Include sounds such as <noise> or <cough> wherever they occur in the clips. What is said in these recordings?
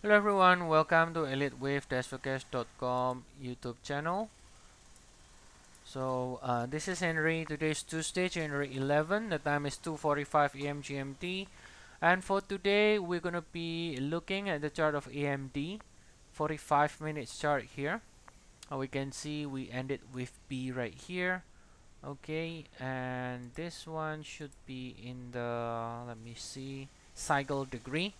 Hello everyone, welcome to ElliottWave-Forecast.com YouTube channel. So uh, this is Henry. Today is Tuesday, January 11. The time is 2:45 a.m. GMT, and for today we're gonna be looking at the chart of AMD, 45 minutes chart here. Uh, we can see we ended with B right here. Okay, and this one should be in the let me see cycle degree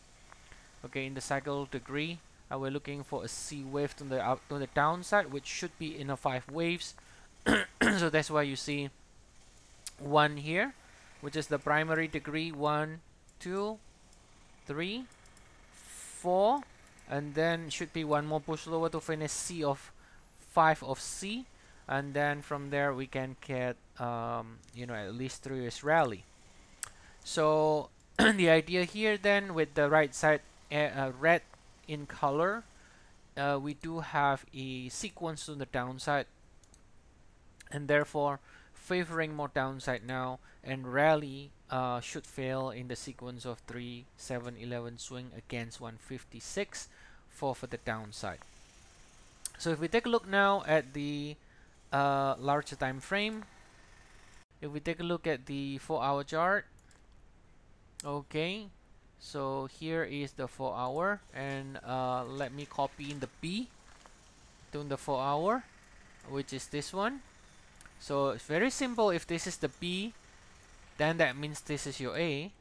okay in the cycle degree uh, we're looking for a C wave to the out to the downside which should be in a five waves. <coughs> So that's why you see one here which is the primary degree one two three four and then should be one more push lower to finish C of five of C. And then from there we can get um, you know at least is rally. So <coughs> the idea here then with the right side uh, red in color uh, we do have a sequence to the downside. And therefore favoring more downside now and rally uh, should fail in the sequence of 3 7 11 swing against 156 for for the downside. So if we take a look now at the uh, larger time frame if we take a look at the 4 hour chart okay so here is the 4 hour and uh, let me copy in the B to the 4 hour which is this one. So it's very simple. If this is the B then that means this is your A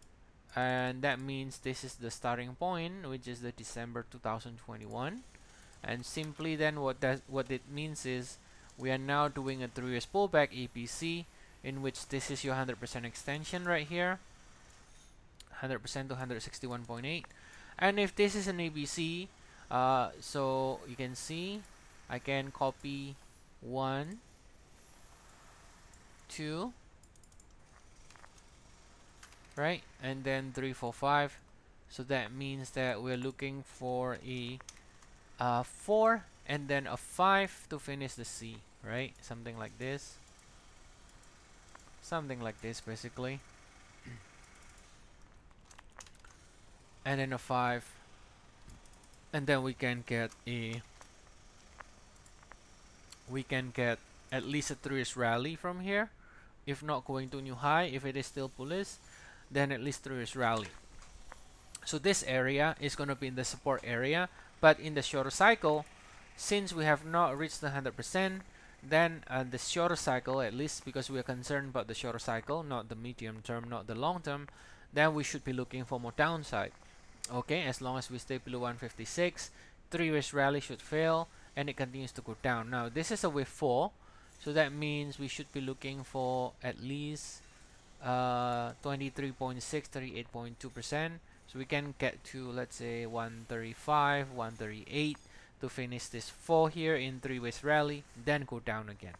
and that means this is the starting point which is the December 2021 and simply then what that what it means is we are now doing a 3 years pullback ABC in which this is your 100% extension right here 100% to 161.8 and if this is an ABC uh, so you can see I can copy one two right? And then three four five. So that means that we're looking for a uh, 4 and then a 5 to finish the C right? Something like this. Something like this basically and then a 5 and then we can get a we can get at least a 3 rally from here. If not going to new high if it is still bullish then at least 3 rally. So this area is going to be in the support area but in the shorter cycle since we have not reached the 100% then uh, the shorter cycle at least because we are concerned about the shorter cycle not the medium term not the long term then we should be looking for more downside okay as long as we stay below 156 three waves rally should fail and it continues to go down. Now this is a wave 4 so that means we should be looking for at least uh, 23.6 38.2 percent. So we can get to let's say 135 138 to finish this 4 here in three ways rally then go down again.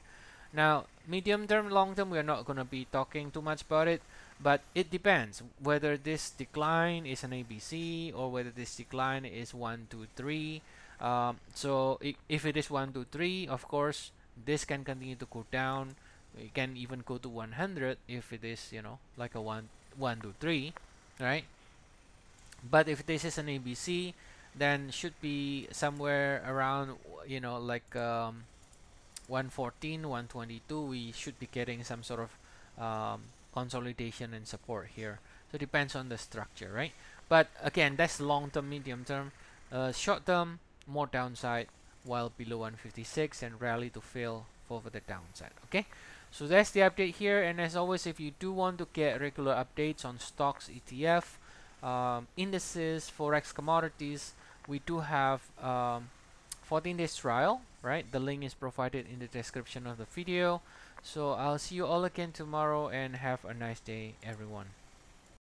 Now medium term long term we're not going to be talking too much about it but it depends whether this decline is an ABC or whether this decline is 1 2 3 um, so if it is 1 2 3 of course this can continue to go down. It can even go to 100 if it is you know like a 1 1 2 3 right? But if this is an ABC then should be somewhere around you know like um, 114 122 we should be getting some sort of um, consolidation and support here. So it depends on the structure right? But again that's long term medium term uh, short term more downside while below 156 and rally to fail for the downside okay? So that's the update here and as always if you do want to get regular updates on stocks ETF um, indices forex commodities we do have um, 14 days trial right? The link is provided in the description of the video. So I'll see you all again tomorrow and have a nice day everyone